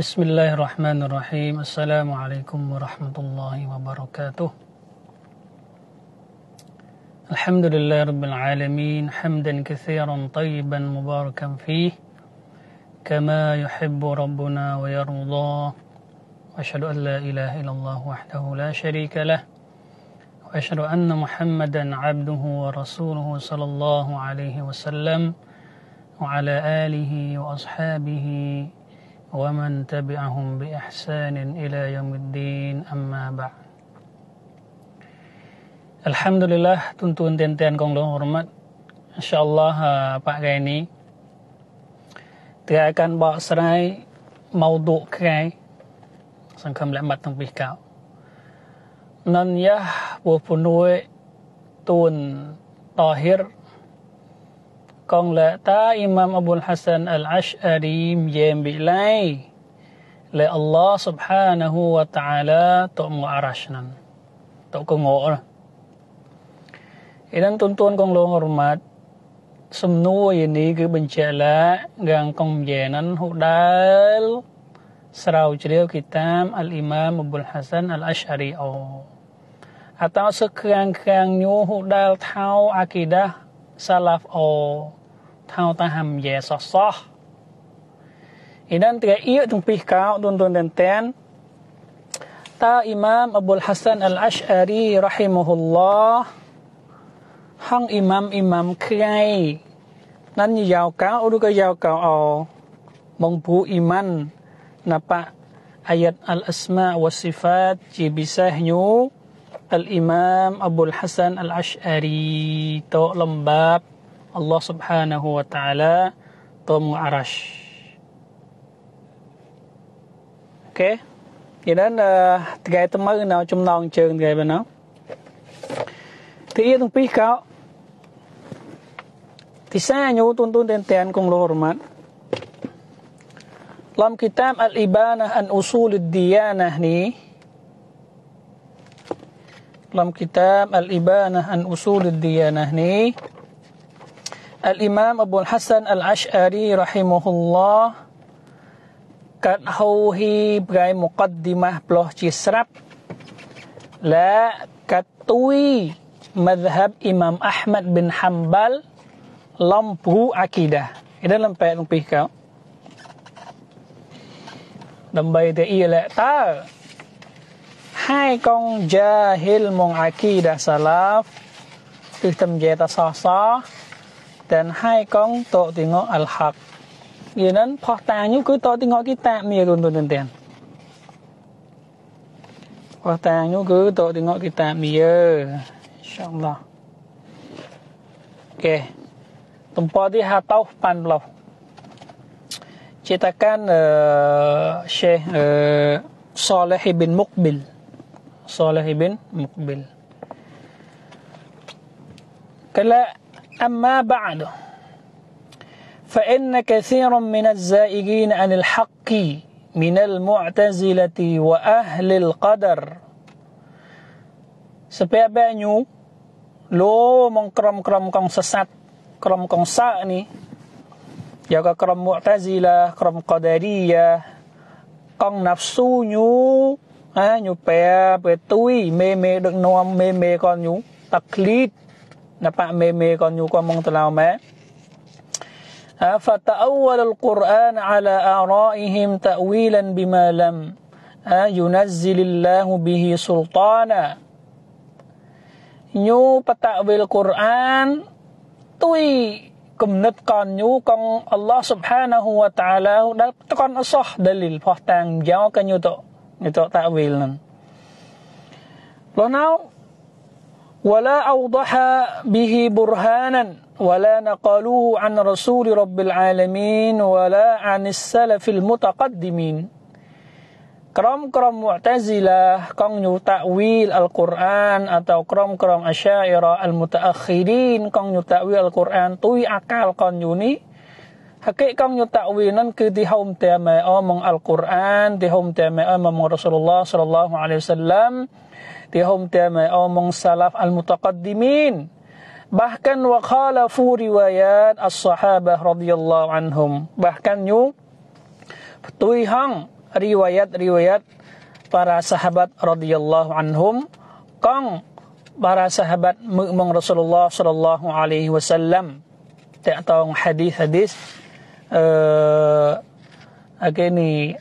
بسم الله الرحمن الرحيم السلام عليكم ورحمة الله وبركاته الحمد لله رب العالمين حمدا كثيرا طيبا مباركا فيه كما يحب ربنا ويرضى وأشهد أن لا إله إلا الله وحده لا شريك له وأشهد أن محمدا عبده ورسوله صلى الله عليه وسلم وعلى آله وأصحابه ومن تبعهم بإحسان إلى يوم الدين أما بعد Alhamdulillah tuan-tuan dan tuan kong long hormat InsyaAllah uh, pak kali ni Dia akan bawa serai Mauduk kai Sangkam lembat tang pihkau Nan yah Wapunui Tun Tahir Kong la ta Imam Abu Hasan Al-Ash'ari Jem bilai Le Allah subhanahu wa ta'ala Tok mu'arashnan Tok kongok lah. Idan tuan-tuan kong long hormat Semua ini ke bencala Gang kong jenan hudal Serau ceriau kitab Al-Imam Abu Hasan Al-Ash'ari. Oh. Atau sekerang-kerang nyu hudal tau akidah Salaf. Oh. Tau taham ye sosoh Idan tiga iya tumpih kau tuan-tuan dan ten Ta Imam Abu Hasan Al-Ash'ari rahimahullah. Hang imam imam khai nan yao ka uru ka yao ka o mong pu iman napa ayat al asma wa sifat bisah nyu. Al imam abul hasan al ash'ari to lembab Allah subhanahu wa ta'ala to mu arash. Okay vậy đó là cái tấm mơ nào trong non trường cái bên đó thì yên tung pi cao Tisanya tuntun dan tian kong hormat. Dalam kitab Al-Ibanah an Usul Diyanah ni dalam kitab Al-Ibanah an Usul Diyanah ni Al-Imam Abu Hasan Al-Ash'ari rahimahullah kat hauhi bgai muqaddimah ploh cisrap la katui madhab Imam Ahmad bin Hanbal lampu akidah ini dalam pet lumpih kauដើម្បីតែអ៊ីលែតើហើយកងជាហ៊ីលមងអាគីដាសាឡាហ្វគឺតំជាតសស dan hai kong to tingo al hak yenan pho tang nyu ku to tingo ki ta mi run run ten ku to tingo ki ta mi insyaallah oke Tempat di ha tau pan lo. Cetakan uh, syekh uh, Saleh bin Muqbil Saleh bin Muqbil Kala أما بعد فإن كثير من الزائجين عن الحق من المعتزلة وأهل القدر Sepia banyu Lo mengkram kram kong sesat Kram kong sa ni Ya ke kram mu'tazila Kram qadariyah. Kong nafsu ha, nyu Ha nyu pe me Meme dek me me kon nyu Taklit Napa meme kon nyu kon mong telaw me. فتأول القرآن على آرائهم تأويلا بما لم ينزل الله به سلطانا ញូបតវិលកូរ៉ានទុយគំនិតកនញូកងអល់ឡោះស៊ុបហានាហ៊ូវតាឡាដែលកនអសោះដលីលផោះតាំងយ៉ាកញូតញូតតាវិលនឹងព្រោះណៅ ولا أوضح به برهانا ولا نقلوه عن رسول رب العالمين ولا عن السلف المتقدمين. كرم كرم معتزلة كون يتأويل القرآن أو كرم كرم أشاعرة المتأخرين كون يتأويل القرآن توي أكال كون يوني حقيقة كون يتأويل نن دي هم تامي أمم القرآن دي هم تامي أمم رسول الله صلى الله عليه وسلم Dia hom tema oh, omong salaf al-mutaqaddimin. Bahkan wa qala fu riwayat as-sahabah radhiyallahu anhum. Bahkan yu petui hang riwayat-riwayat para sahabat radhiyallahu anhum kang para sahabat mengumong Rasulullah sallallahu alaihi wasallam. Tak tahu hadis-hadis eh uh,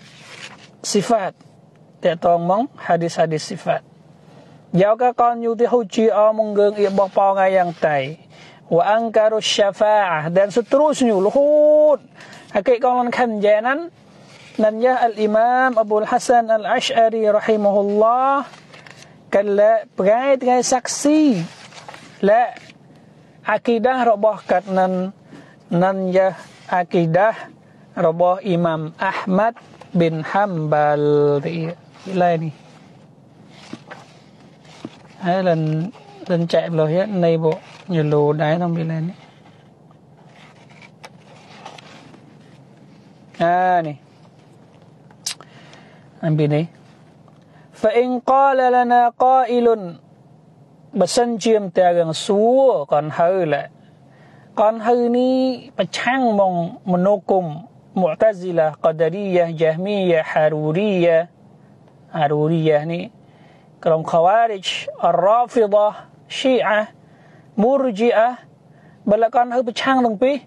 sifat tak tahu mong hadis-hadis sifat Yau ka kon yu ti hu chi o mong geung i bo po ngai yang tai. Wa angkaru syafa'ah. Dan seterusnya luhut. Akik kon kan janan dan ya al-imam Abu Hasan al-Ash'ari rahimahullah kala perai dengan saksi la akidah robah kat nan ya akidah robah Imam Ahmad bin Hanbal. Ila ni ấy lần lần chạy là hết nay bộ nhiều lù đáy trong đi lên à này. Anh bị này فإن قال لنا قائل بسن جيم تاغن سو كان هؤلاء كان هؤني بچang mong menukum Mu'tazilah, Qadariyah, Jahmiyah, Haruriyah Haruriyah ni كلام خوارج الرافضة شيعة مرجئة بل كان هو بشان لنبي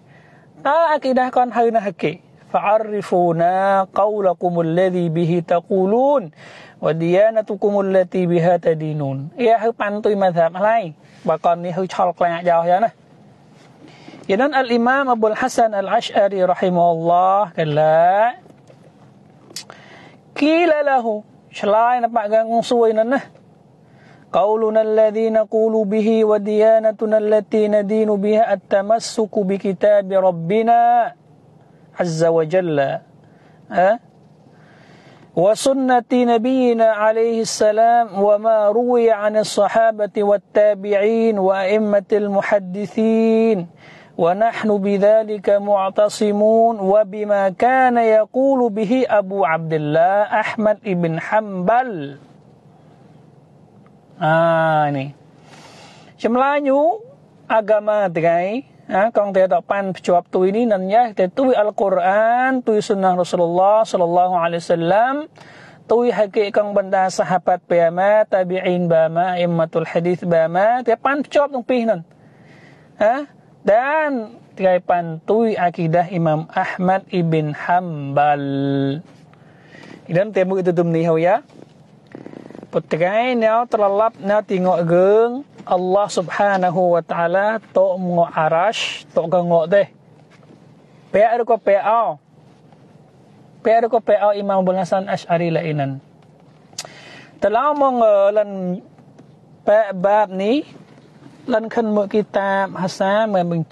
تا أكيد كان هاي هكي فعرفونا قولكم الذي به تقولون وديانتكم التي بها تدينون. يا هو بانتوي مذهب هاي بقان ني هو شال قلع جاو إذن الإمام أبو الحسن الأشعري رحمه الله قال قيل له Al-Ash'ari rahimahullah kala Kila lahu Selain nampak gangung suai nan nah قولنا الذي نقول به وديانتنا التي ندين بها التمسك بكتاب ربنا عز وجل أه؟ وسنة نبينا عليه السلام وما روي عن الصحابة والتابعين وأئمة المحدثين ونحن بذلك معتصمون وبما كان يقول به أبو عبد الله أحمد بن حنبل Ah ni. Semelayu agama tegai ha kong dia tak pan pecuap tu ini nan ya te tu al-Quran tu sunnah Rasulullah sallallahu alaihi wasallam tu hakik kong benda sahabat piyama tabi'in bama immatul hadis bama dia pan pecuap tu pih nan. Ha Dan tegai pan tu akidah Imam Ahmad ibn Hanbal. Dan temu itu tu ni ya. Petrai ni terlelap ni tengok geng Allah subhanahu wa ta'ala Tok mengok arash Tok gengok deh Pek ada ko pek au ada ko pek au Imam Abul Hasan Ash'ari lainan Telah mong lan Pek bab ni lan khan mo kitab hasa me mung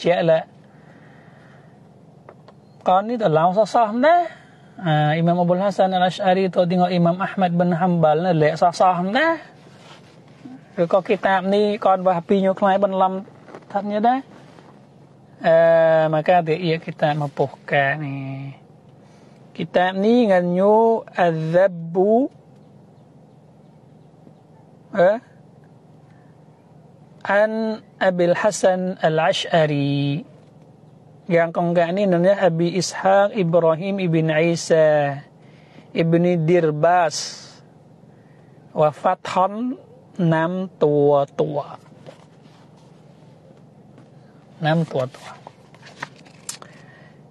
kon ni terlalu law sa sa na. Ah, imam abul hasan al ashari to dingo imam ahmad bin hanbal na lek sa sa na. Ke kitab ni kon wa pi nyu khlai ban lam that ni da. Ah, maka dia ie kitab ma ni. Kitab ni ngan nyu azabu eh? an Abil Hasan Al-Ash'ari. Yang kongga ni nanya Abi Ishaq Ibrahim Ibn Isa ibni Dirbas. Wafat ham enam tua tua. Enam tua tua.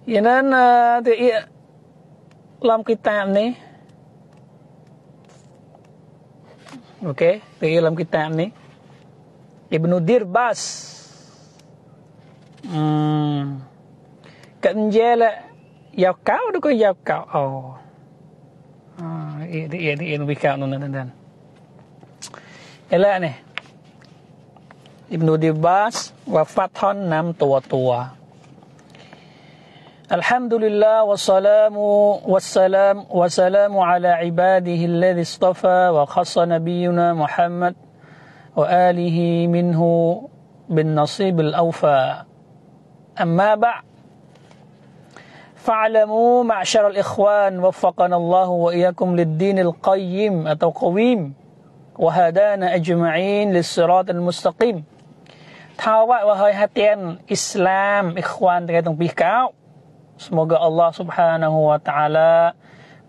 Ya, Ini nanti uh, dalam kitab ni Okey, di dalam kitab ni. Ibnu Dirbas Hmm cận dê là giàu cáo đó có giàu cáo ồ à yên yên yên vi cáo nó nên nên Ela ni Ibnu Dibas wafat hon enam tua-tua الحمد لله والسلام والسلام والسلام على عباده الذي اصطفى وخص نبينا محمد وآله منه بالنصيب الأوفى. أما بعد فاعلموا معشر الإخوان وفقنا الله وإياكم للدين القيم أتو قويم وهدانا أجمعين للصراط المستقيم. تاوى وهي هاتين إسلام إخوان تكتن بيكاو Semoga Allah Subhanahu wa taala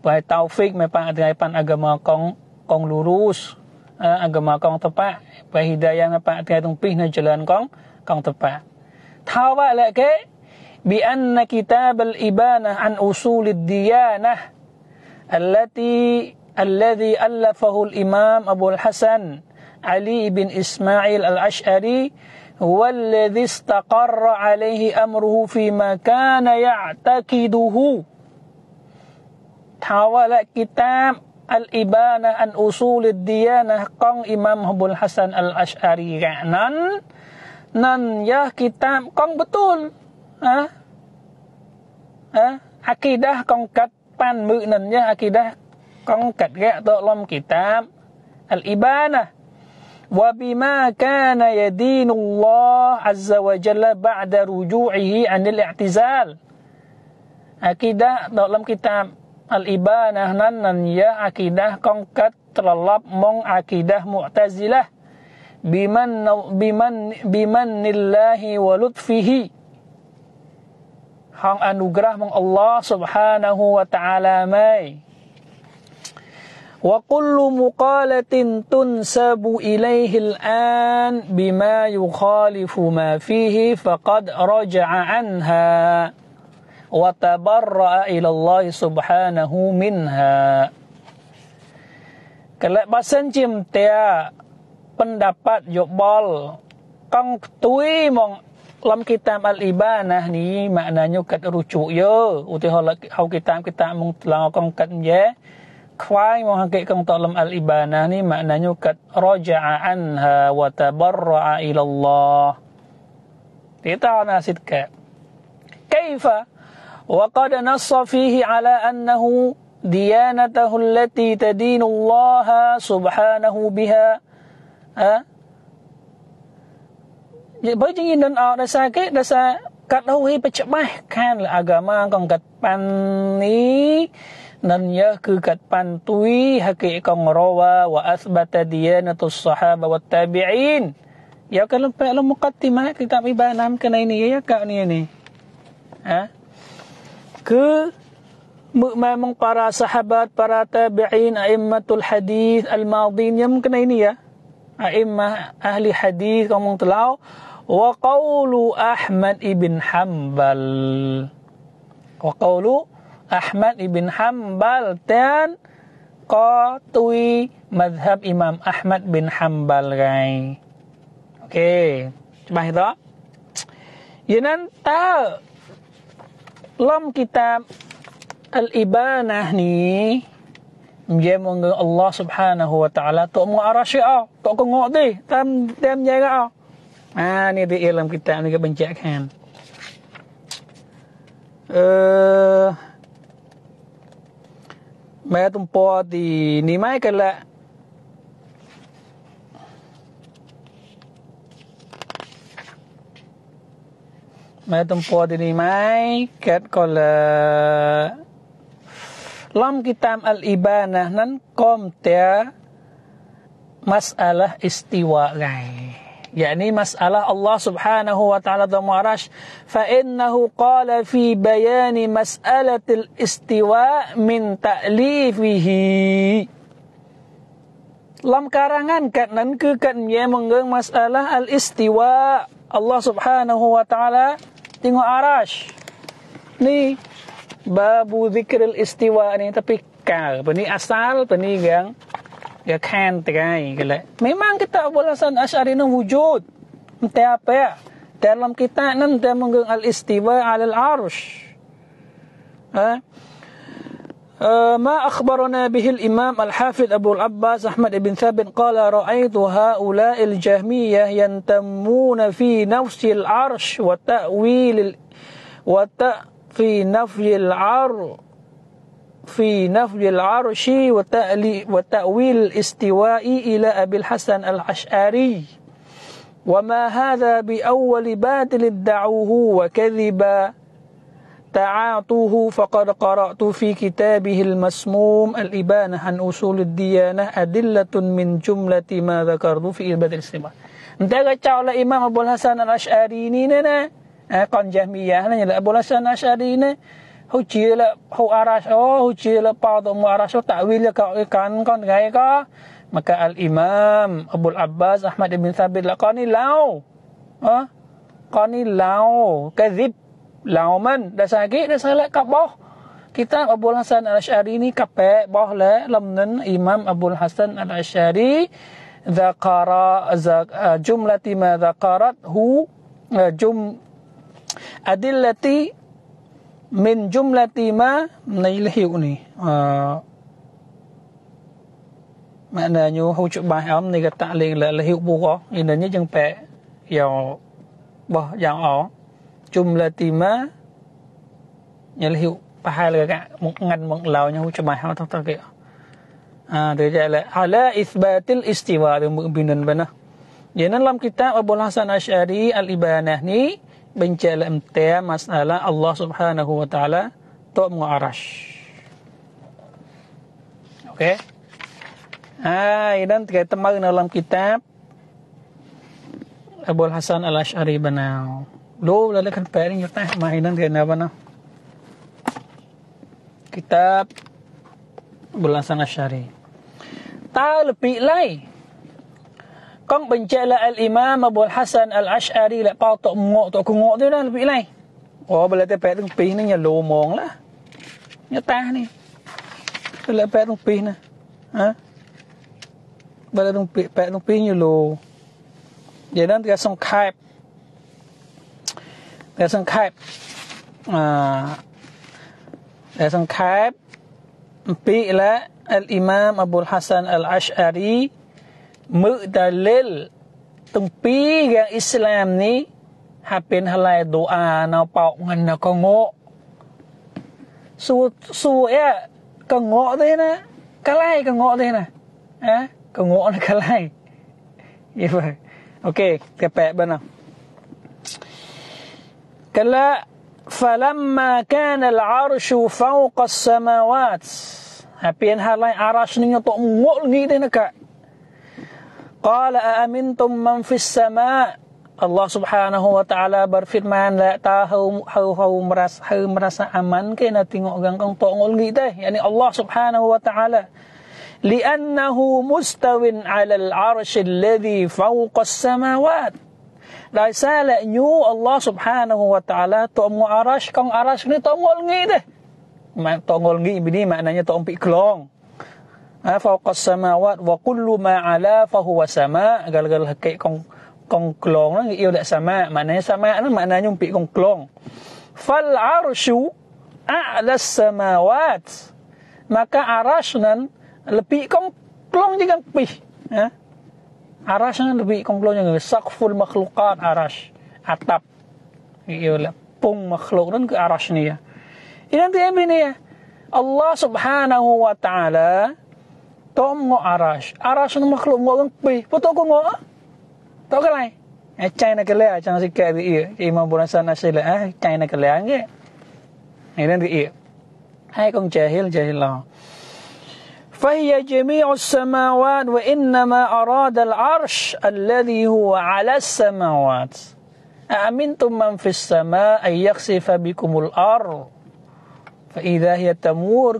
baik taufik mepang agama kong kong لوروس uh, agama kong tepat pai hidayah mai pan atai tung pih na jalan kong kong tepat. Tawa lek ke bi anna kitab al ibanah an usul ad diyanah allati alladhi alafahu al imam Abu al Hasan Ali bin Ismail al Ash'ari هو الذي استقر عليه أمره فيما كان يعتقده تاوال كتاب al-ibana an usulid diyanah kong Imam Abdul Hasan al-Ash'ari. Nan nan ya kitab kong betul. Ah ah akidah kong kat pan mu nan ya akidah kong kat ga to lom kitab al-ibana. Wa bima kana yadinu Allah azza wa jalla ba'da ruju'ihi anil i'tizal. Akidah dalam kitab. al-ibanah nan nan ya akidah kongkat terlelap mong akidah mu'tazilah biman biman biman nillahi wa lutfihi hang anugerah mong Allah subhanahu wa ta'ala mai وكل مقالة تنسب إليه الآن بما يخالف ما فيه فقد رجع عنها وتبرأ wa tabarra'a ila Allah subhanahu minha. Kalau pasen cim tia pendapat yobol kong tui mong lam kitab al ibanah ni maknanya kat rucuk yo ya. uti hau kitab kita mong lang kong kat je khwai mong hakik kong to lam al ibanah ni maknanya kat raja'a anha wa tabarra'a ila Allah. Kita nasid ke. Kaifa nassa fihi ala annahu diyanatahu allati tadinu Allah subhanahu biha ha bởi chính nên ở đây sao cái đây sao cắt đâu hi bạch mai kan là agama. Con cắt pan ni nan ya ke kat pantui haki kong rawa wa asbata diyanatus sahaba wat tabi'in. Ya kalau kalau muqaddimah kitab ibanam kena ini ya kak ni ini ha ke memang para sahabat para tabi'in a'immatul hadis al-madin yang kena ini ya. A'immah ahli hadis ngomong telau wa qawlu ahmad ibn hanbal. Wa qawlu Ahmad ibn Hanbal. Dan có tui madhab Imam Ahmad bin Hanbal. Okay, cuba itu. Yanan ta dalam kitab Al-Ibanah ni dia mengu Allah Subhanahu wa taala. Tok mu arasy ah tok ko ngok deh tam tam jaga ah. Ha, ni di ilmu kitab ni ke bencak kan eh uh, mai tumpo di ni mai kala มปอดีนี่ไม่กันละแม้ตุมปอดีนี่ไม่เกิดก็ละลำกิตามอัลอิบานะนั้นก้มเตะมัสอัลอิสติวะไง yakni masalah Allah Subhanahu wa taala dan muarash fa innahu qala fi bayan mas'alatil istiwa min ta'lifihi lam karangan kat nan ke kat tengok arash ni babu zikr al istiwa ni tapi kal ni asal ni yang dia kan terai kala. Memang kita bolasan Asy'ari nu wujud. Entah apa ya. Dalam kita nan dia menggung al-istiwa al arsh. Ha? ما أخبرنا به الإمام الحافظ أبو العباس أحمد بن ثابت. قال رأيت هؤلاء الجهمية ينتمون في نفس العرش وتأويل وت في نفي العرش في نفي العرش وتأويل الاستواء إلى أبي الحسن الأشعري. وما هذا بأول باطل ادعوه وكذب تعاطوه فقد قرأت في كتابه المسموم. الإبانة عن أصول الديانة أدلة من جملة ما ذكرت في إبادة الاستماع. انت قال إمام أبو الحسن الأشعريني نينا آه، قن جهمية. أبو الحسن الأشعريني هو جيل هو أراش هو جيل بعض أراش تأويل كان كان غيره مكا الإمام أبو العباس أحمد بن ثابت Thabit لاو. آه، kau لاو. كذب. lau man dah sakit dah salah kat bawah kitab Abu Hasan Al-Asy'ari ni kapek bawah la lamnan Imam Abu Hasan Al-Asy'ari ذكر جملة ما ذكرته جم أدلة من جملة ما نيله ni maknanya hujud bahai am ni kata ling la la hiu bu ini ni jeng pe yang bah yang o jumlati ma nyal hiu bahai la ka ngan mong lau nya bahai am tak ke Ha, dia jala ala isbatil istiwa dia binan bana. Jadi dalam kitab Abu Hasan Asy'ari Al-Ibanah ni bincang emtia masalah Allah Subhanahu wa taala tu muarash. Okey. Ha, dan kita temar dalam kitab Abu Hasan Al-Asy'ari bana loh lalu kan pairing itu teh mainan kayaknya apa na kitab bulan sana syari ta lebih lai kong bencela al imam abul hasan al ashari lek pau tok ngok tok ku tu dah lebih lai oh boleh teh pairing pi ni nya lo lah nya tah ni lek pairing pi na, ha boleh tung pi pairing pi nya lo jadi nanti kasong kaip lesson cap uh, lesson cap ពីលាអ៊ីម៉ាមអប៊ូលហាសានអលអាសអារីមឺតាលិលទំពីរឿងអ៊ីស្លាមនេះហាក់ពេនហឡៃឌូអាណៅប៉ោងិនកងោសួរសួរអែកងោទេណាកលៃកងោទេណាអ្ហាកងោណកលៃយីបអូខេកែប៉ែបណ្ណ كلا فلما كان العرش فوق السماوات أبين هلا عرش نيطو مولغي دينك قال أأمنتم من في السماء؟ الله سبحانه وتعالى برفرمان لا تا هو هو مراس هو مراس أمان كنا تيغو غنغن طو مولغي ده يعني الله سبحانه وتعالى. لأنه مستوٍ على العرش الذي فوق السماوات. As-samawat Dai sala nyu Allah Subhanahu wa taala tok mu arash kong arash ni tok ngol ngi teh tongol ngi ini maknanya tompi kelong ha fawqas samawat wa kullu ma ala fa huwa sama. Gal-gal hakik kong kong kelong ngi ia dak sama. Maknanya sama ni maknanya umpi kong kelong fal arsyu a'la samawat. Maka arash nan lebih kong kelong juga pi ha arash nan lebih kong kelong juga saqful makhluqat arash. Atap. Ia pung makhluk dan ke arash ni ya. Ini nanti apa ni ya? Allah subhanahu wa ta'ala Tom ngo arash. Arash ni makhluk ngo orang pi Betul ko ngo Tak ke lain? Eh cai nak kelea Cang sikit di iya. Imam Burasan Nasila Eh cai nak kelea ke Ini nanti iya. Hai kong jahil jahil lah فهي جميع السماوات وإنما أراد العرش الذي هو على السماوات. أأمنتم من في السماء أن يخسف بكم الأرض؟ فإذا هي تمور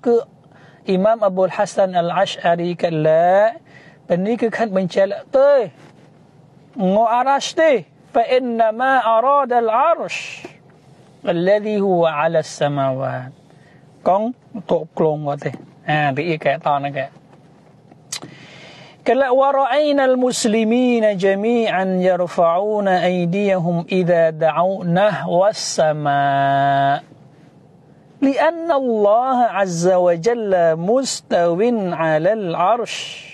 อิมามอับุลฮัสซันอัลอัชอารีกันแล้วเป็นนี่คือขั้นบัญชาละเต้ยงออารัชเต้ طيب، فإنما أراد العرش الذي هو على السماوات. كون تقلون وده. كون تو كلون وته ها دي كه طانه كه كلا ورأينا المسلمين جميعا يرفعون أيديهم إذا دعوا نحو السماء لأن الله عز وجل مستو على العرش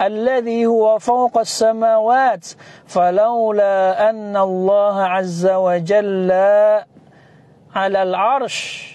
الذي هو فوق السماوات فلولا أن الله عز وجل على العرش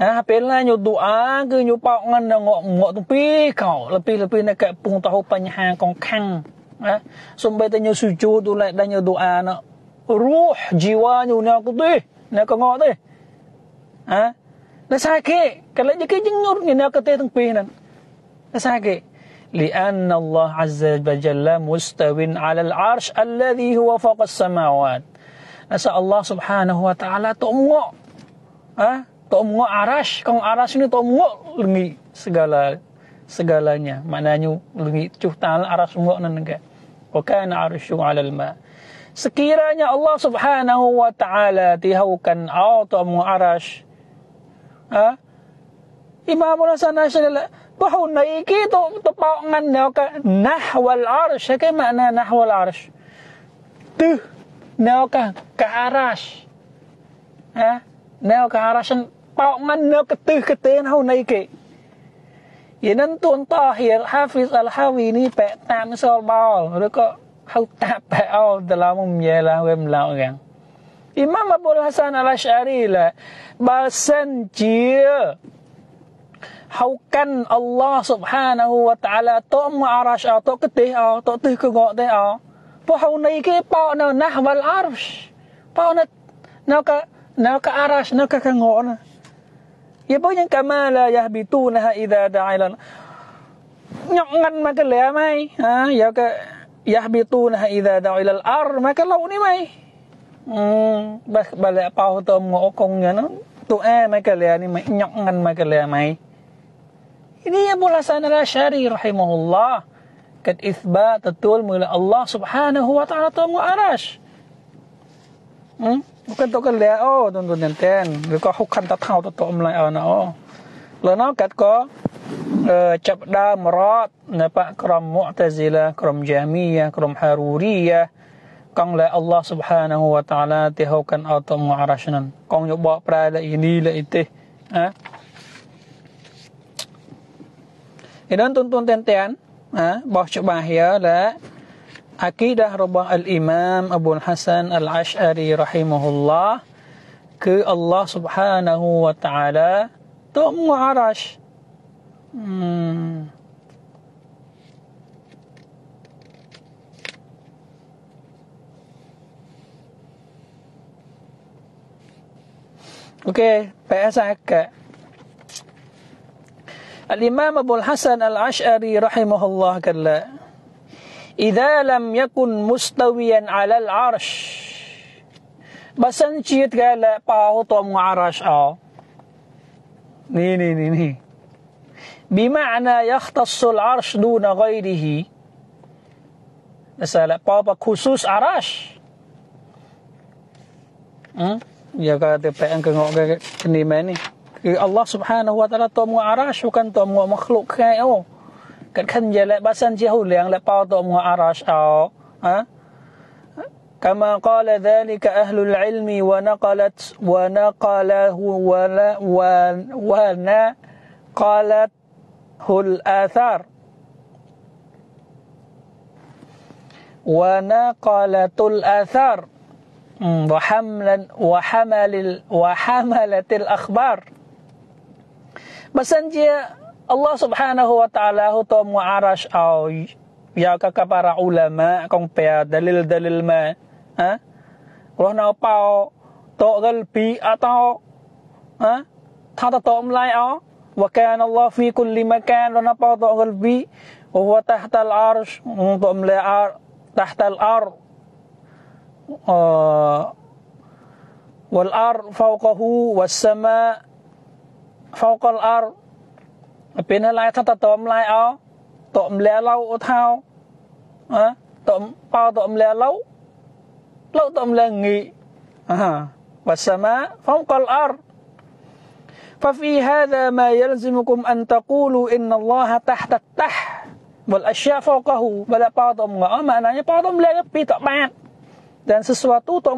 Ha, pela nyu doa ke nyu pak ngan ngok ngok tu pi kau lebih-lebih nak kat pung tahu panyaha kong kang. Ha, sumbai tanyo sujud tu lai dan nyu doa nak ruh jiwa nyu nak tu tu nak ngok tu. Ha, nak sakit kalau je ke jengur ni nak kete teng pi nan. Nak sakit. لأن الله عز وجل مستو على العرش الذي هو فوق السماوات نسأل الله سبحانه وتعالى تؤمق ها Tomngok aras, kong aras ini tomngok lengi segala segalanya. Maknanya lengi cuh tal aras ngok nanengka. Wa kana arsyu 'alal ma. Sekiranya Allah Subhanahu wa taala tihaukan au tomngok aras. Ha? Imam Hasan Asyala bahaw naiki to to paungan na ka nahwal arsh kay makna nahwal arsh. Tu na ka ka aras. Ha? Na ka arasan ប៉ោកមិននៅកទឹះកទេហៅណៃគេយានឹងទួនតហៀលហាហ្វីសអលហាវីនេះបែតាមសលបោលឬក៏ហៅតាបែអោដឡាមុំយេឡាវេមឡៅយ៉ាងអ៊ីម៉ាមអប៊ុលហាសានអលឆារីឡាបើសិនជាហៅកាន់អល់ឡោះ Ya bo yang kama la yahbitu naha idza da'ilan. Nyok ngan maka le ya mai. Ha ya ke Yahbituna naha idza da'ila al-ar maka lau ni mai. Hmm bas bale pau to mo okong ya no. Tu eh maka le ya ni mai nyok ngan maka le ya mai. Ini ya pula lasan la syari rahimahullah. Kat isbat tatul mula Allah subhanahu wa ta'ala tu mo arash. bukan to kan le o don don nen ten le ko huk khan ta thau to tom lai o na o លនៅកាត់ក៏ចាប់ដើមរត់នៅបកក្រុមមុតេស៊ីឡាក្រុមជាមីយ៉ាក្រុមហារូរីយ៉ាកងលែអល់ឡោះ سبحانه และ تعالى ទីហៅកាន់អត់មអរ៉ាឈណានកងយោបកប្រែលអ៊ីនីលអ៊ីទេអាឥឡូវទុនទុនតែនតែនអាបោះច្បាស់យ៉ាលែ Akidah Rabah Al-Imam Abu Hasan Al-Ash'ari rahimahullah ke Allah subhanahu wa ta'ala Tok menguat arash hmm. Okey, PS akak. Al-Imam Abu Hasan Al-Ash'ari rahimahullah kala. إذا لم يكن مستويا على العرش. بسن چیت گل پاو تو عرش آ ني ني ني ني. بمعنى يختص العرش دون غيره. مثلا بابا خصوص عرش. ang kengok ke ni ni Allah Subhanahu wa taala to mu arash bukan to mu makhluk kai oh قد كما قال ذلك أهل العلم ونقلت ونقله ولا ونا الآثار. ونقلت الآثار. وحمل وحمل وحملت الأخبار. بسنجي Allah Subhanahu wa taala hu to muarash au ya ka ka para ulama kong pe dalil dalil ma ha roh na pao to gal pi atau ha tha ta to mlai au wa kana Allah fi kulli makan roh na pao to gal pi wa huwa tahta al arsh to mlai ar tahta al ar เป็นอะไรถ้าตะตอมลายเอาตอมแล้วเราเอาเท้าอะตอมเปาตอมแล้วเราเราตอมแล้วงีอ่าวัสมาฟองกอลอาร์ ففي هذا ما يلزمكم أن تقولوا إن الله تحت التح والأشياء فوقه ولا بعضهم بعضهم لا dan sesuatu tak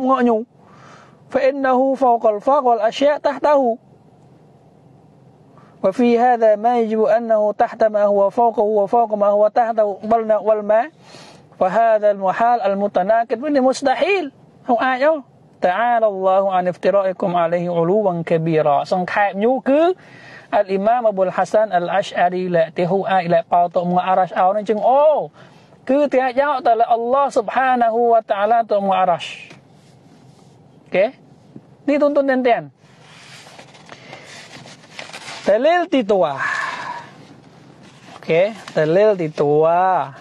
فوق الفوق والأشياء تحته وفي هذا ما يجب أنه تحت ما هو فوقه وفوق ما هو تحته بلنا والماء وهذا المحال المتناقض من مستحيل. هو آية. تعالى الله عن افترائكم عليه علوا كبيرا. សង្ខេបញូគឺអលអ៊ីម៉ាមអប៊ុលហាសានអលអាស្អារីលាទេហ៊ូអាអ៊ីលាប៉ោតមអារ៉ាសអោនឹងជាងអូគឺតែយោតលអល់ឡោះស៊ុបហានហ៊ូវតាអាឡាតមអារ៉ាសអូខេនេះទុនទុនតែនតែន Telil titua. Okey, okay. titua.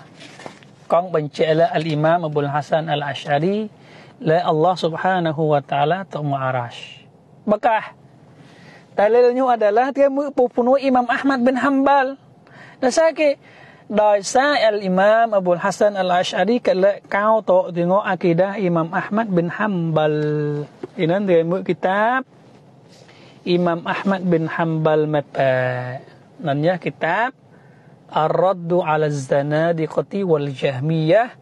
Kong bencela al-Imam Abu Hasan al-Ash'ari la Allah Subhanahu wa taala tu mu'arash. Bekah Telilnya adalah dia pupunu Imam Ahmad bin Hanbal. Dan sakit ke al-Imam Abu Hasan al-Ash'ari kala kau tu tengok akidah Imam Ahmad bin Hanbal. Ini dia kitab Imam Ahmad bin Hanbal mata namanya kitab Ar-Radd 'ala az-Zanadiqati wal Jahmiyah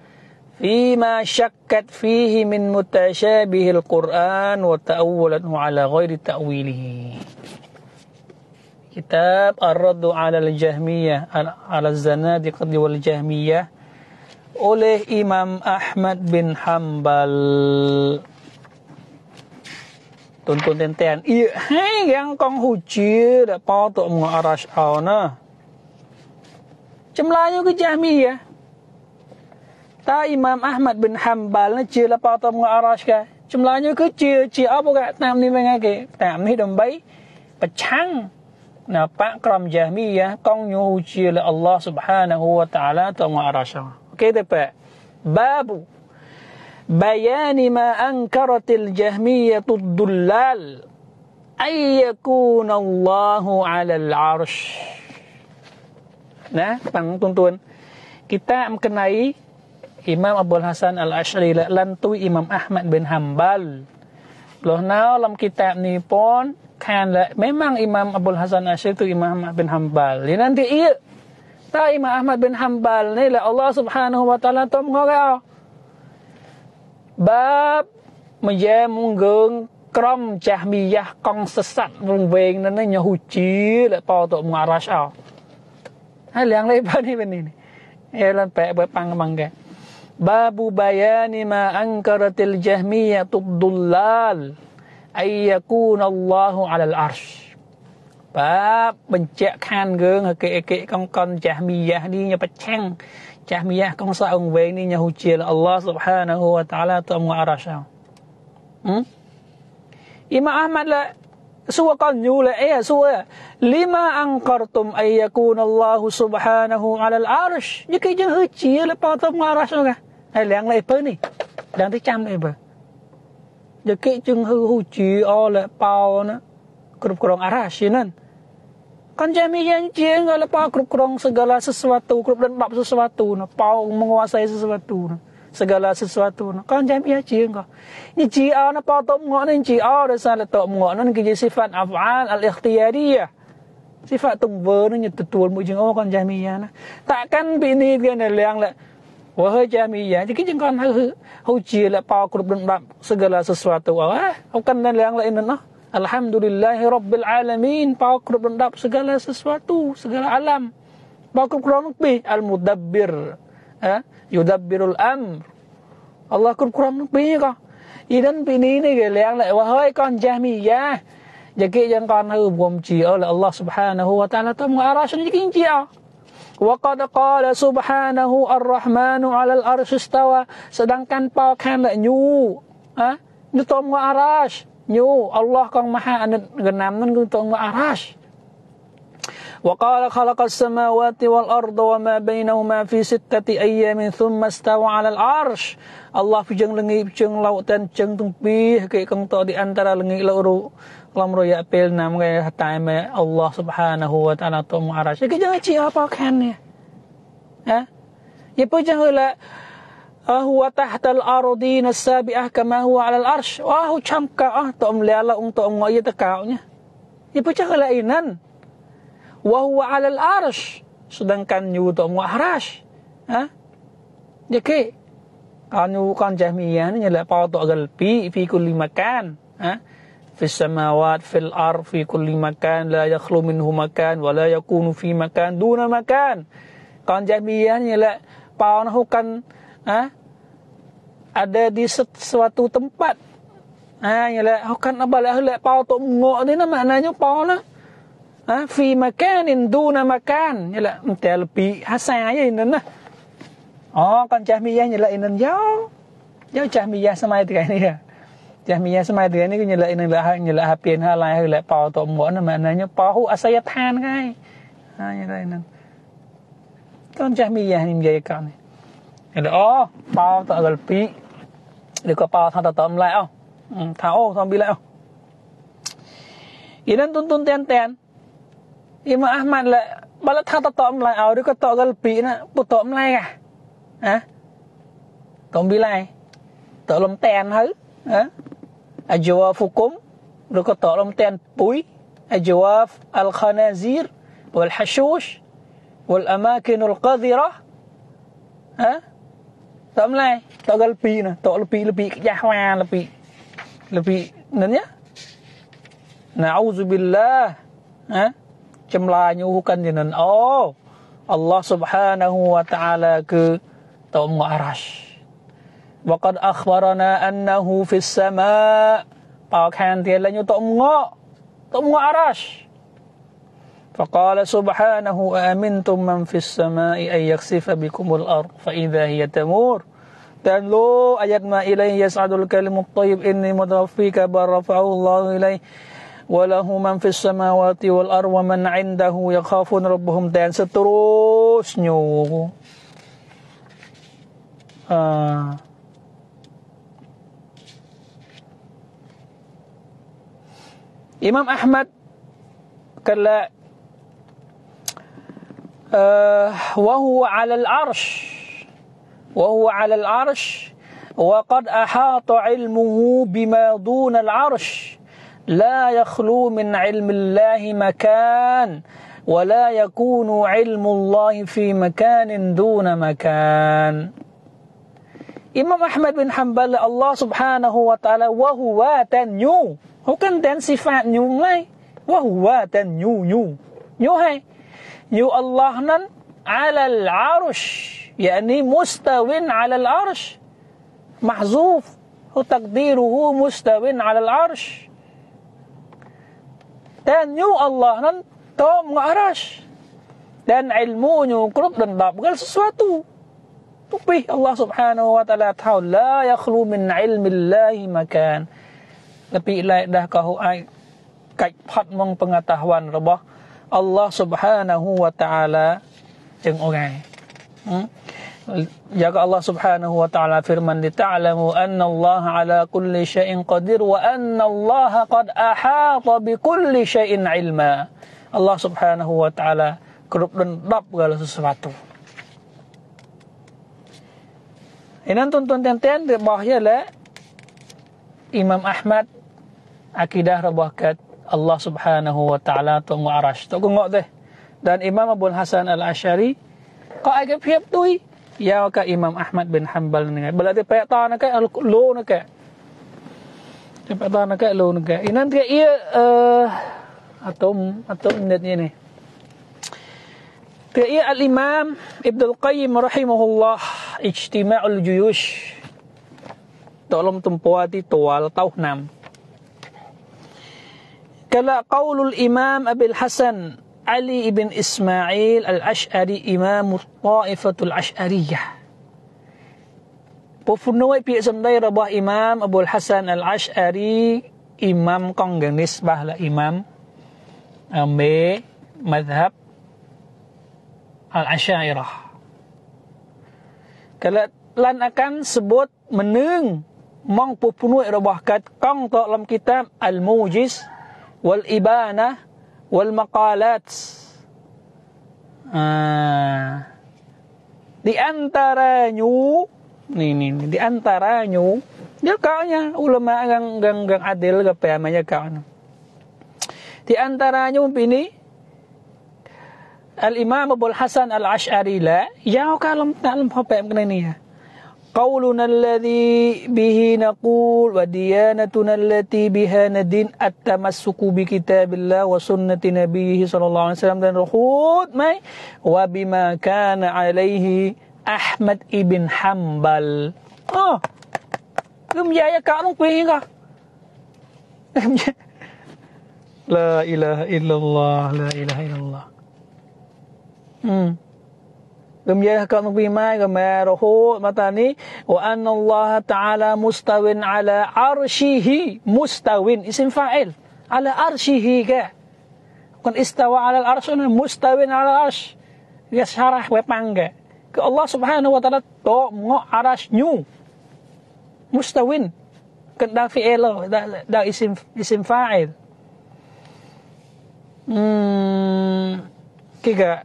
فيما شكت فيه من متشابه القرآن وتأوله على غير تأويله kitab Ar-Raddu 'ala al-Jahmiyah ala Zanadiqah wal Jahmiyah oleh Imam Ahmad bin ទុនទុនតែនតែនអ៊ីហើយយ៉ាងកងហ៊ូជាដែលប៉តងអរ៉ាស់អោណាចម្លើយគឺចាស់មីយ៉ាតើអ៊ីម៉ាមអាហ្មាត់ប៊ិនហាំបាលនឹងជាលប៉តងអរ៉ាស់កាចម្លើយគឺជាជាអបកតាមនេះវិញគេតាមនេះដើម្បីប្រឆាំងណាបកក្រមយ៉ាមីយ៉ាកងញូជាលអល់ឡោះស៊ុបហានហ៊ូវតាឡាតងអរ៉ាស់អូខេទេប៉បាប៊ូ bayani ma ankaratil jahmiyatud dullal أن يكون الله على Nah, pang tuan-tuan. Kita mengenai Imam Abdul Hasan Al-Ashri lantui Imam Ahmad bin Hambal. Loh nau dalam kitab ni pun kan lah, memang Imam Abdul Hasan Al-Ashri tu Imam Ahmad bin Hambal. Ini nanti iya. ta Imam Ahmad bin Hambal ni lah Allah Subhanahu wa taala tu mengorak. បាបមួយយ៉ែមុងងើងក្រំចាស់មីយ៉ាស់កងសស័តរងវែងនឹងញ៉ហ៊ូជីលប៉តមរ៉ាសអោហើយលៀងលេបានេះបនេះអេឡានបែបបាំងបាំងកែ باب بيان ما أنكرت الجهمية الضلال أن يكون الله على العرش បាទបញ្ជាក់ខានយើងគេគេកងកនចាស់មីយ៉ាស់នេះប្រឆាំង ចាស់មីយ៉ាកងសាអងវែងនេះញហ៊ូជាអល់ឡោះ سبحانه และ تعالى តមអារ៉ាសហឹមអ៊ីម៉ាអាហ្មាត់ឡាសួរកនញូលអីសួរ lima anqartum ayyakun Allah subhanahu 'ala al-arsh យគេយើងហ៊ូជាលប៉តមអារ៉ាសហ្នឹងហើយលៀងលេពើនេះដឹងទៅចាំអីបើ giờ kỹ chừng hư hư chỉ o là bao nóគ្រប់គ្រង arasinan kan jamiah yang gọi là Kan jami janji enggak lepa kerup kerong segala sesuatu kerup dan bab sesuatu no pau menguasai sesuatu no segala sesuatu no kan jami janji enggak ni ji a no pau tak mengok ni ji a dah salah tak mengok no ni sifat af'al al ikhtiyariyah sifat tunggu ber no nyetut tuan kan jami ya takkan bini kan dah liang le wah jami jadi jeng kan hau hau ji le pau kerup dan bab segala sesuatu awak kan dah liang le ini no Alhamdulillah Rabbil Alamin pa grup dan segala sesuatu, segala alam. Pa grup Quran bi al mudabbir. Ha? Yudabbirul amr. Allah grup Quran bi ka. Idan bini ni ke liang lại wahai con Jamiah. Jadi jangan kan hu bom chi oleh Allah Subhanahu wa taala tu mengaraskan jadi chi وقد قال سبحانه الرحمن على الأرش استوى sedangkan pa kan la nyu ha nyu tom wa arash nyu Allah kong maha genam nan gung tom wa arash وقال خلق السماوات والأرض وما بينهما في ستة أيام ثم استوى على العرش الله في jeng lengi jeng laut dan jeng tung pi ke kong to di antara lengi lauru lam ro ya pel nam ke hatai me Allah subhanahu wa ta'ala to mu arash ke jeng chi apa kan ni ha ye po jeng la huwa tahta al-ardin as-sabi'ah kama huwa 'ala al-arsh wa hu chamka ah to um la ung to um ngoye ta kaunya ye po jeng la inan wahwa alal arsh. Sedangkan yuto mu arash ha? Jadi kanu kan jahmiyah ni la pa to gal pi fi kulli makan. Ha? Fi samawat fil ar fi kulli makan la yakhlu minhu makan wa la yakunu fi makan duna makan. Kan jahmiyah ni la pa nah kan ha ada di suatu tempat như là họ cần apa lah lek pau tok ngok ni na maknanya pau lah. Ha, fi makanin duna makan. Như là mesti lebih hasan aja ini nah. Oh, kan Jahmiyah là ini jauh. Jauh Jahmiyah sama itu kan ni. Jahmiyah sama itu kan ni như là ini là như là hapien halai lek pau tok ngok na maknanya pau asaya than kai. Ha, như là ini. Kan Jahmiyah ni menjadi kau ni. Như là oh, pau tok galpi. Dia kau pau thang tok lại không? thả ô xong bị lại Idan tuntun ten ten. Imam Ahmad la bala tha ta tom lai au ko to gal pi na pu tom lai ka. Ha? Tom bi lai. To lom ten hứ. Ha? الجواف لك طالم تين بوي الجواف الخنازير والحشوش والأماكن القذرة ها tóm lại Tak melai. Tak akan lepi nah. Tak lepi-lepi kejahwan lepi. Lepi nanya. Nauzubillah. Ha? Cemlanya bukan jinan. Oh. Allah Subhanahu wa taala ke tak mengarasy. Waqad akhbarana annahu fis sama' Pakan dia lanyu tak mengak. Tak mengak arasy. فقال سبحانه أأمنتم من في السماء أن يخسف بكم الأرض فإذا هي تمور dan lo ayat ma ilaihi yas'adul kalimut thayyib inni mutawaffika barrafa'u Allah ilaihi wa lahu man fis samawati wal ardi wa man 'indahu yakhafun rabbuhum dan seterusnya uh, Imam Ahmad kala وهو على العرش وهو على العرش وقد أحاط علمه بما دون العرش. لا يخلو من علم الله مكان ولا يكون علم الله في مكان دون مكان. إمام أحمد بن حنبل الله سبحانه وتعالى وهو wa huwa tan yu bukan نيو sifat nyu mai نيو huwa tan nyu Allah nan ala al-arsh يعني مستو على العرش محذوف وتقديره مستو على العرش dan yu Allah nan to mengaras dan ilmunya kerut dan bab segala sesuatu tapi Allah subhanahu wa ta'ala tahu la yakhlu min ilmi Allah makan lebih lain dah kau ai cách phát mong pengetahuanរបស់ Allah Subhanahu wa taala jeng orang. Hmm? Jaga Allah Subhanahu wa taala firman di ta'lamu anna Allah ala kulli syai'in qadir wa anna Allah qad ahata bi kulli syai'in ilma. Allah Subhanahu wa taala kerup dan segala sesuatu. Ini tuan-tuan tuan-tuan di bawah ialah Imam Ahmad Akidah Rabah Allah Subhanahu wa taala tunggu arash Tok gongok teh. Dan Imam Abu Hasan al ashari ko agak piap tui ya ka Imam Ahmad bin Hanbal ni. Belati payak ta nak eh, lo nak. Cepat ta nak lo nak. Inan dia ia eh, atom atom net ni ni. Dia ia al Imam Ibnu Qayyim rahimahullah ijtima'ul juyush. Tolong tempuati tual tau nam. قول الإمام أبي الحسن علي بن إسماعيل الأشعري إمام الطائفة الأشعرية. بفنوي في سمدي رباه إمام أبو الحسن الأشعري إمام قنق نسبة لإمام أمي مذهب الأشاعرة كلا لن أكن سبوت منين mong pupunui rabah kat kong to lam kitab al-mujiz Wal-Ibanah wal maqalat. Ah. Di antaranya ni ni di antaranya dia kaunya ulama gang gang gang adil ke apa namanya kau di antaranya ini Al Imam Abu Hasan Al Ash'ari la ya kalau tak lemah apa yang ni ya قولنا الذي به نقول وديانتنا التي بها ندين التمسك بكتاب الله وسنة نبيه صلى الله عليه وسلم dan mai وبما كان عليه أحمد ابن حنبل oh kum ya ya ka nung ilaha illallah, la ilaha illallah. Hmm. Kemudian kau nabi mai ke merohu mata ni wa anna Allah taala mustawin ala arshihi mustawin isim fa'il ala arshihi ke kan istawa ala al-arsh mustawin ala al-arsh ya syarah we pangga ke Allah subhanahu wa taala to ngo arash nyu mustawin kan da fi'il da, da isim isim fa'il hmm kira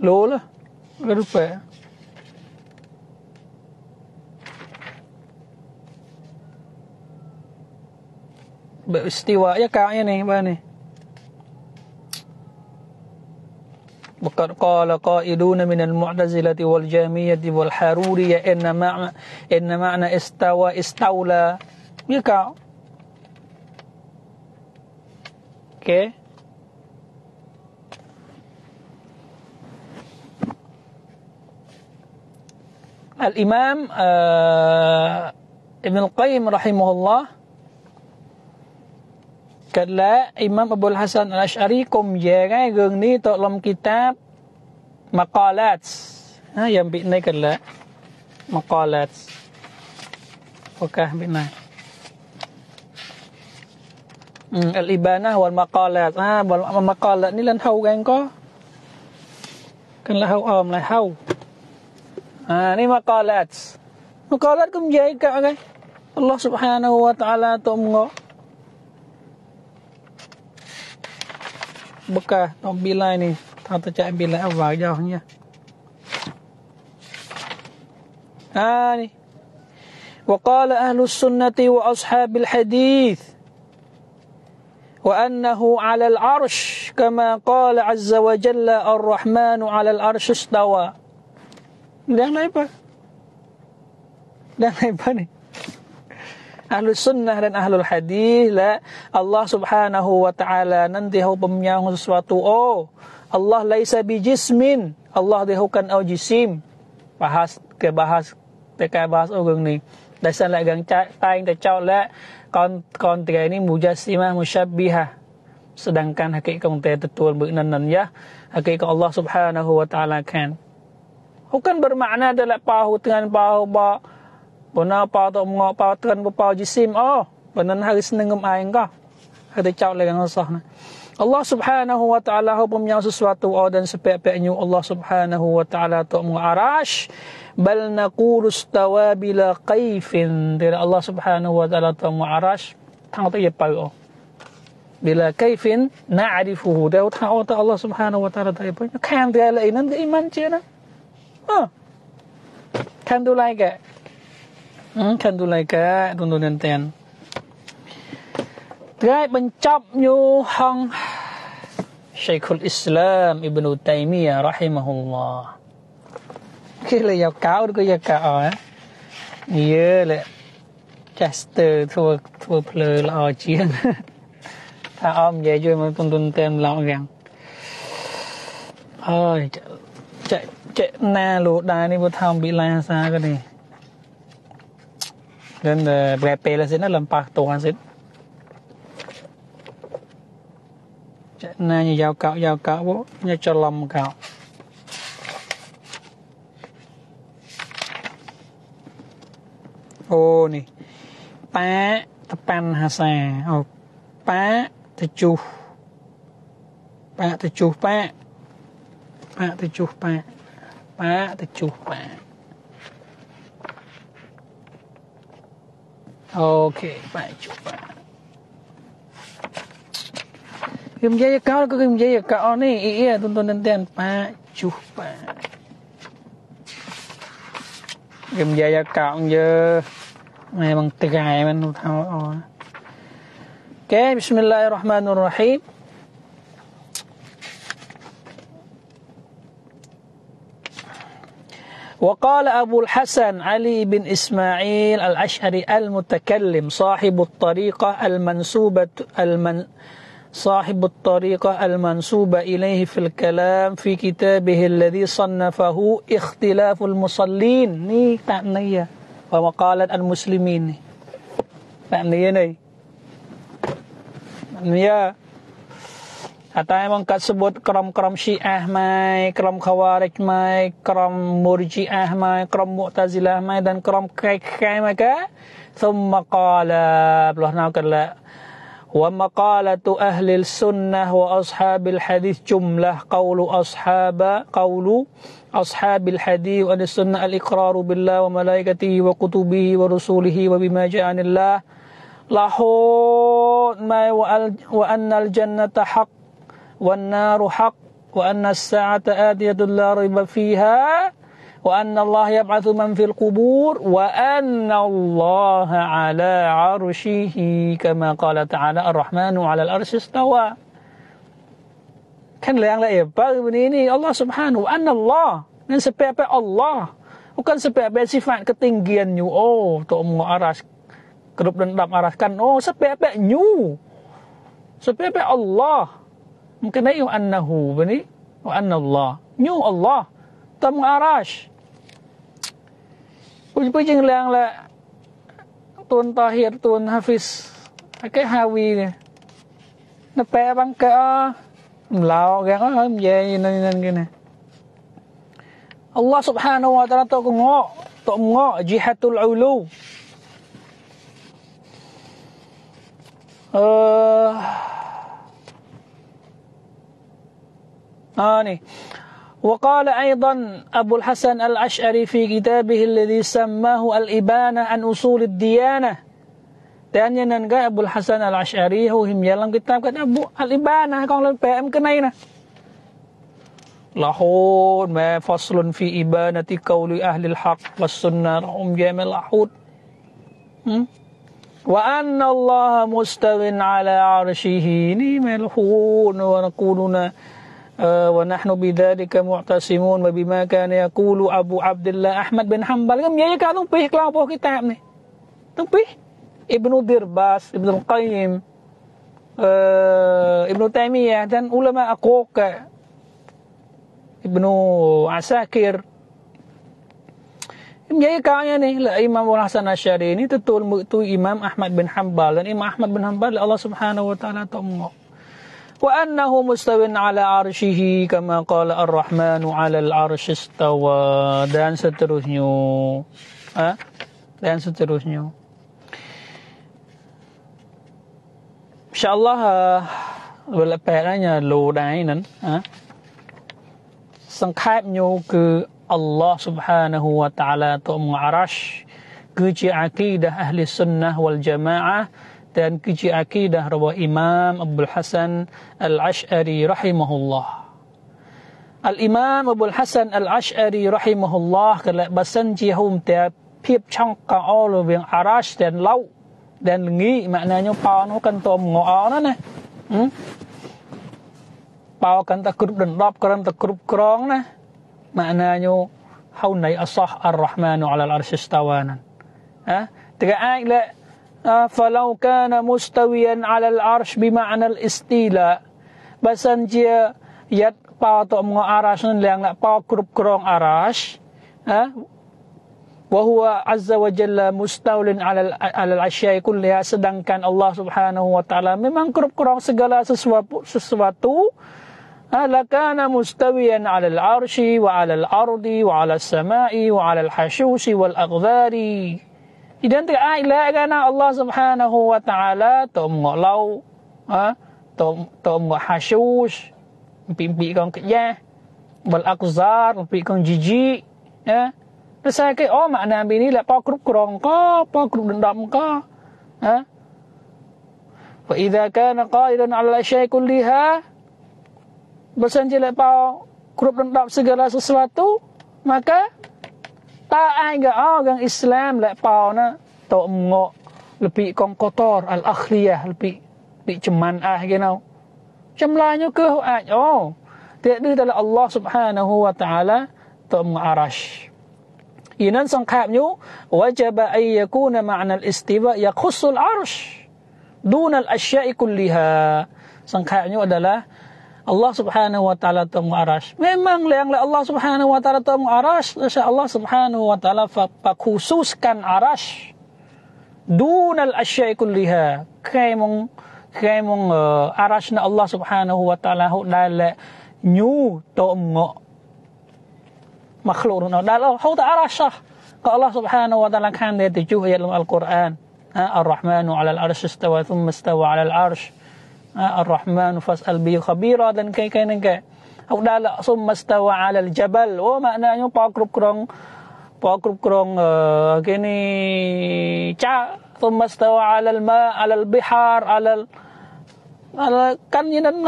لولا ربع باستواء يقع يعني وقد قال قائلون من المعتزلة والجامية والحرورية إن معنى إن معنى استوى استولى. يقع okay. الإمام ابن القيم رحمه الله كلا إمام أبو الحسن الأشعري كم يرى غني تعلم كتاب مقالات ها yang كلا مقالات وكه بنا الإبانة والمقالات ها والمقالات نيلن هو hau gan لهو أم la Ini makalat. Makalat kum jai ka okay? Allah Subhanahu wa taala to Buka Beka to bila ini tata cak bila awal jauhnya. Ani. وقال أهل السنة وأصحاب الحديث وأنه على العرش كما قال عز وجل الرحمن على العرش استوى dan lain apa? Dan lain apa ni? Ahlu sunnah dan ahlul hadis lah Allah subhanahu wa ta'ala nanti hau pemnyang sesuatu. Oh Allah laisa bi jismin Allah dihukan au jisim. Bahas ke bahas tekai bahas orang ni. Dasar lah gang tai te chau la kon kon tiga ini mujassimah musyabbihah. Sedangkan hakikat te tetul bernan ya. Hakikat Allah subhanahu wa ta'ala kan Bukan bermakna dalam pahu dengan pahu ba Bona pa to mo pa ba pa jisim. Oh benan hari senengum aing ka ada cau lagi yang sah Allah subhanahu wa ta'ala hukum yang sesuatu. Oh dan sepek-peknya Allah subhanahu wa ta'ala tu arash. Bal naqulu stawa bila kaifin. Dari Allah subhanahu wa ta'ala tu arash. Tang tu ya pau bila kaifin na'rifuhu. Dah tahu Allah subhanahu wa ta'ala tu pau. Kan dia lain nanti iman cina Oh. Can do like that. Mm, can do like that. Don't understand. ថ្ងៃបញ្ចប់ញូហង شيخ الإسلام ابن تيمية رحمه الله គេលើយកកៅឬក៏យកកៅអើយេលេ Chester ធ្វើធ្វើភ្លើល្អជាងថាអមនិយាយជួយមកទុនទុនតាមឡងយ៉ាងអើយ chạy chạy na lô đai ni vô tham bị la sa cái này. Nên bè pê là xin nó làm bạc tổ ăn chạy na như dao cạo dao cạo bố, như cho lầm cạo. Ô, nè. Pa tập pan hà sa. Ô pa tập chu. Pa tập chu pa ប៉ាក់ទៅជុះប៉ាក់ប៉ាក់ទៅជុះប៉ាក់អូខេប៉ាក់ជុះប៉ាក់ខ្ញុំនិយាយកោក៏ខ្ញុំនិយាយកោនេះអ៊ីអ៊ីទុនទុនតែនប៉ាក់ជុះប៉ាក់ខ្ញុំនិយាយកោយើម៉ែបងត្រែមិនថាអូ Okay, bismillahirrahmanirrahim. وقال أبو الحسن علي بن إسماعيل الأشعري المتكلم صاحب الطريقة المنسوبة المن صاحب الطريقة المنسوبة إليه في الكلام في كتابه الذي صنفه اختلاف المصلين. ني តែមកកាត់សបុតក្រុមក្រុមឈីអាស់ម៉ែក្រុមខាវ៉ារិចម៉ែក្រុមមូរជីអាស់ម៉ែក្រុមមុតាស៊ីឡាម៉ែដល់ក្រុមកែកខែម៉ែកាសុំមកលប្លោះណៅកលា ومقالة أهل السنة وأصحاب الحديث جملة قول أصحاب قول أصحاب الحديث وأهل السنة الإقرار بالله وملائكته وكتبه ورسوله وبما جاء عن الله لحون ما وأن الجنة حق والنار حق وأن الساعة آتية لا ريب فيها وأن الله يبعث من في القبور وأن الله على عرشه كما قال تعالى الرحمن على الأرش استوى. كان لا يعلم إيه الله سبحانه وأن الله. من سبب الله وكان sebab sifat ketinggian you oh to mu aras kerup dan dap araskan. Oh sebab new sebab Allah. Mungkin ayu annahu bani wa anna Allah nyu Allah tam arash puji jeng lang la tuan tahir tuan hafiz. Cái hawi nè nó pe bằng cái lao cái nó không về nên nên cái này Allah subhanahu wa ta'ala tu ngọ tu ngọ jihatul ulu. Uh, هاني وقال أيضا أبو الحسن الأشعري في كتابه الذي سماه الإبانة عن أصول الديانة. تاني ننجا أبو الحسن الأشعري هو هم يلم كتاب كان أبو الإبانة. قال لن بأم كنين لحود ما فصل في إبانة قول أهل الحق والسنة. رحم جامع لحود وأن الله مستوى على عرشه. نيم الحون. ونقولنا ونحن بذلك معتصمون وبما كان يقول أبو عبد الله أحمد بن حنبل كم يا كانوا بيه kelompok kita ni tumpih Ibnu Dirbas, Ibnu Qayyim, uh, Ibnu Taimiyah dan ulama Akoka, Ibnu Asakir. Jadi kawannya nih, lah Imam Hasan Asy'ari ini tetul tu Imam Ahmad bin Hambal dan Imam Ahmad bin Hambal Allah Subhanahu wa taala tahu وأنه مستو على arsyihi kama qala ar-rahmanu 'alal 'arsy istawa dan seterusnya. Ha? Dan seterusnya. Insyaallah berlepasnya lu dai nan. Ha? សង្ខេបញោគឺអល់ឡោះ سبحانه และ تعالى ទ្រង់ عرش គឺជាអាគីដាអះលីសុនណះវលជាម៉ាអា dan kiji akidah rawa Imam Abdul Hasan Al-Ash'ari rahimahullah. Al-Imam Abdul Hasan Al-Ash'ari rahimahullah kala basan ji hum te phiep trong ka ol vieng arash dan lau dan ngi maknanya pa nó kan to ngo nó nè. Hmm? Pa kan ta dan dop kan ta krong nè. Maknanya hau nai asah ar-Rahmanu ala al-arsh istawanan. Ha? Tiga ayat فلو كان مستويا على العرش بمعنى الاستيلاء بسن جي يد باو تو مو عرش لان باو كروب كرون عرش وهو عز وجل مستول على على الاشياء كلها sedangkan Allah Subhanahu wa taala memang kerup kurang segala sesuatu sesuatu لكان مستويا على العرش وعلى الأرض وعلى السماء وعلى الحشوش والأغذار dan ai la kana Allah Subhanahu wa taala. To mo lau ha? To mo hashush. Pimpi kong kya bal akzar pimpi kong jiji ya? Rasa ke oh makna ambil ni lah pa krup krong ka pa krup dendam ka ha? Fa idza kana qaidan ala syai kulliha Bersan je lah pa krup dendam segala sesuatu maka ta ai ga orang Islam lek pau na to ngo lebih kong kotor al akhliyah lebih lebih ceman ah genau jumlahnya ke ai oh. Dia dia dalam Allah Subhanahu wa taala to arash. Inan sangkapnya wajib ay yakuna ma'na al istiwa yakhussul arsh dun al asya'i kulliha. Sangkapnya adalah Allah Subhanahu wa taala tu arash. Memang yang Allah Subhanahu wa taala tu arash, Allah Subhanahu wa taala khususkan arash dunal asyai kulliha. Kai mong kai mong uh, arash na Allah Subhanahu wa taala hu dal nyu to ngo makhluk no dal hu ta arash. Ka Allah Subhanahu wa taala kan dia tujuh ayat Al-Quran. Ar-Rahmanu 'ala al-'arsy istawa thumma istawa 'ala al-'arsy. الرحمن فاسأل به خبيرا dan kayak kayak neng kayak aku dah langsung mustawa alal jabal. Oh maknanya pakrup krong pakrup krong kini cha ثم استوى على الماء على البحار على ال... على كان ينن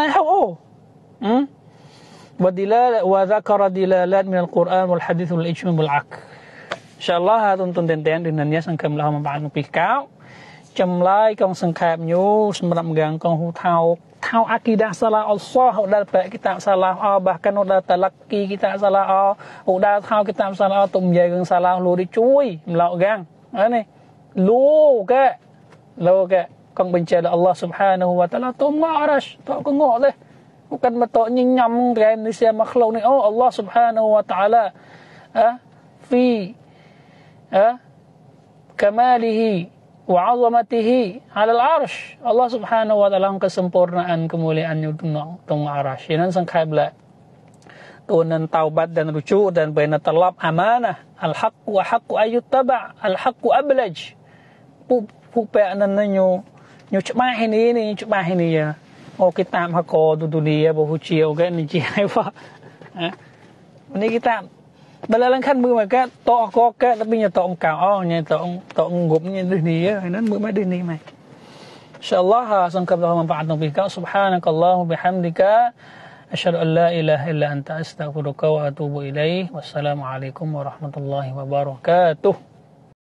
ودلال وذكر دلالات من القران والحديث والاجماع والعك ان شاء الله هذا تنتن دين دين ياسن كم لهم بعد نبيكاو ចម្លើយកងសង្ខេបញូសម្រាប់ម្ងងកងហូថោថោអាគីដាសាឡាអល់សោះឧដាលបែកគីតាសាឡាអោបាកានឧដាលតឡាក់គីគីតាសាឡាអោឧដាលថោគីតាសាឡាអោទុំយាយកងសាឡាលូរីជួយម្លោកងអានេះលូកែលូកែកងបញ្ជាដល់អល់ឡោះស៊ុបហានូវតឡាទុំងអរ៉ាស់តោកងអត់ទេគាត់មកតញញញំរែនេះជាមកខ្លួននេះអូអល់ឡោះស៊ុបហានូវតាឡាអ្ហ្វីអ្ហ្កាម៉ាលីហ៊ី wa'azamatihi alal arsh. Allah subhanahu wa ta'ala kesempurnaan kemuliaan yudunong tung arsh. Ini sang khaibla. Tuhan taubat dan rujuk dan baina talab amanah. Al-haqqu wa-haqqu ayyutaba. Al-haqqu ablaj. pu na nyo. nyu cuma ini, nyo cuma ini ya. Oh, o kitab hako du dunia bahu cia. O gaya ni wa eh? ni kita Belalang kan mungkin mereka tak kok, tapi nyata orang kau, nyata orang tak menggup ni di sini, ini mungkin di sini. InsyaAllah, saya akan berhubungan dengan anda, saya akan berhubungan dengan anda, saya akan berhubungan dengan anda, saya akan berhubungan dengan anda,